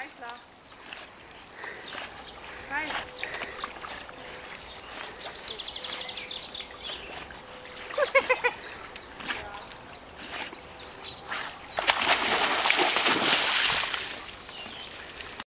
Alles klar.